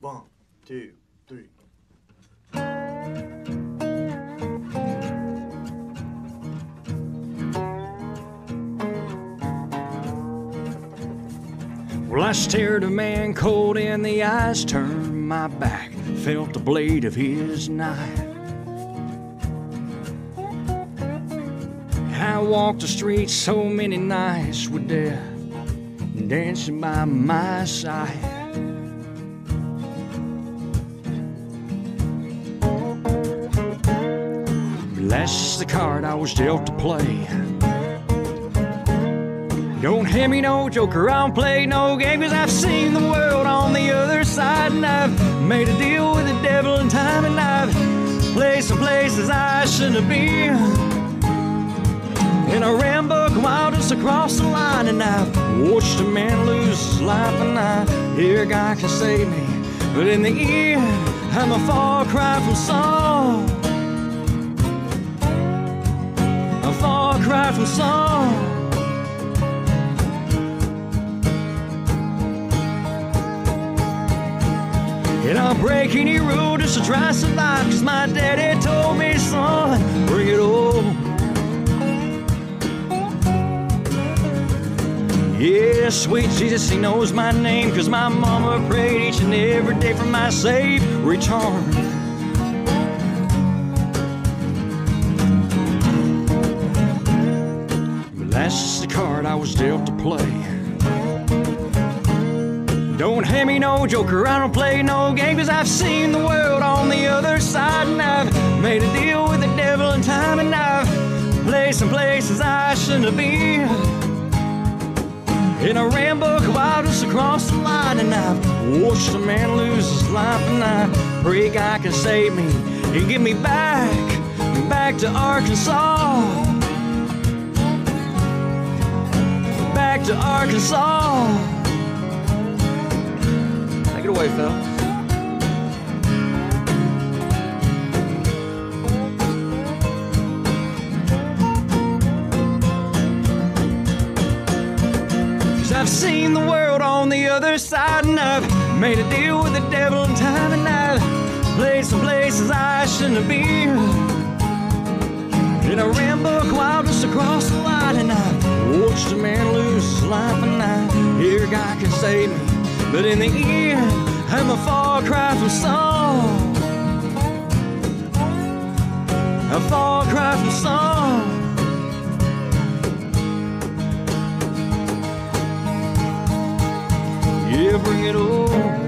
One, two, three. Well, I stared a man cold in the eyes, turned my back, felt the blade of his knife. I walked the streets so many nights with death dancing by my side. That's just the card I was dealt to play. Don't hand me no joker, I don't play no game, cause I've seen the world on the other side, and I've made a deal with the devil in time, and I've played some places I shouldn't be. And I ran buck wild just across the line, and I've watched a man lose his life, and I hear God can save me. But in the end, I'm a far cry from Saul. Far cry from And I'll break any rule just to try to survive. Cause my daddy told me, son, bring it on. Yeah, sweet Jesus, he knows my name. Cause my mama prayed each and every day for my safe return. I was dealt to play. Don't hand me no joker, I don't play no game, cause I've seen the world on the other side, and I've made a deal with the devil in time, and I've played some places I shouldn't have been. And I ran buck wild just across the line, and I've watched a man lose his life, and I pray God can save me and get me back, back to Arkansas. Back to Arkansas. Take it away, Phil. Cause I've seen the world on the other side, and I've made a deal with the devil in time, and I've played some places I shouldn't have been. And I ran buck wild just across the line, and I watched a man lose his life, and I hear God can save me. But in the end, I'm a far cry from Saul. A far cry from Saul. Yeah, bring it on.